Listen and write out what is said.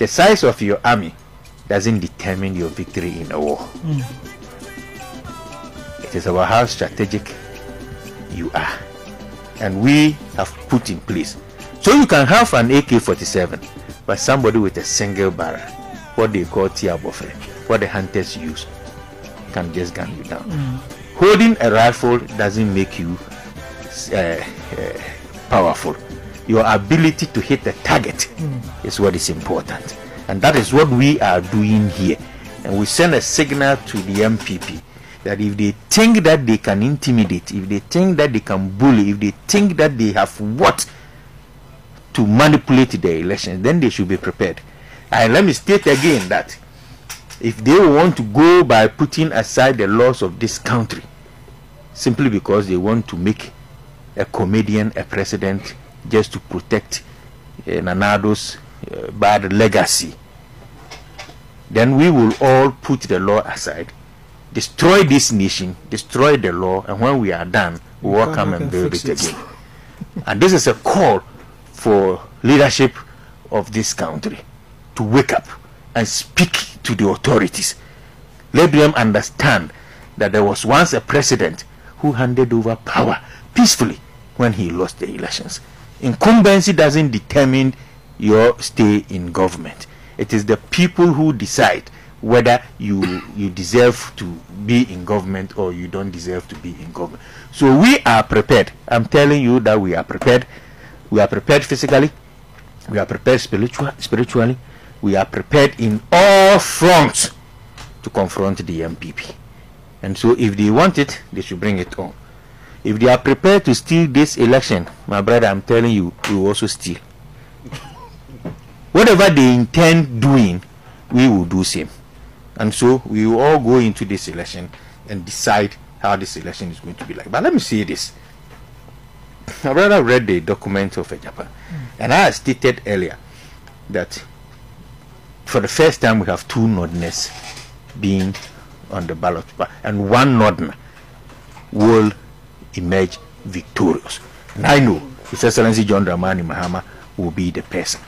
the size of your army doesn't determine your victory in a war. It is about how strategic you are. And we have put in place. So you can have an AK 47, but somebody with a single barrel, what they call tia buffer, what the hunters use, can just gun you down. Holding a rifle doesn't make you uh, uh, powerful. Your ability to hit the target is what is important. And that is what we are doing here. And we send a signal to the NPP that if they think that they can intimidate, if they think that they can bully, if they think that they have what to manipulate the elections, then they should be prepared. And let me state again that if they want to go by putting aside the laws of this country simply because they want to make a comedian a president just to protect uh, Nana Addo's uh, bad legacy, then we will all put the law aside, destroy this nation, destroy the law, and when we are done, we will come and build it. again. and this is a call for leadership of this country to wake up and speak to the authorities. Let them understand that there was once a president who handed over power peacefully when he lost the elections. Incumbency doesn't determine your stay in government. It is the people who decide whether you you deserve to be in government or you don't deserve to be in government. So we are prepared. I'm telling you that we are prepared. We are prepared physically. We are prepared spiritual, spiritually. We are prepared in all fronts to confront the NPP. And so if they want it, they should bring it on. If they are prepared to steal this election, my brother, I'm telling you, we will also steal. Whatever they intend doing, we will do same. And so we will all go into this election and decide how this election is going to be like. But let me say this. I rather read the document of Japan, hmm. and I stated earlier that for the first time we have two Northerners being on the ballot, and one Northerner will emerge victorious. And I know His Excellency John Dramani Mahama will be the person.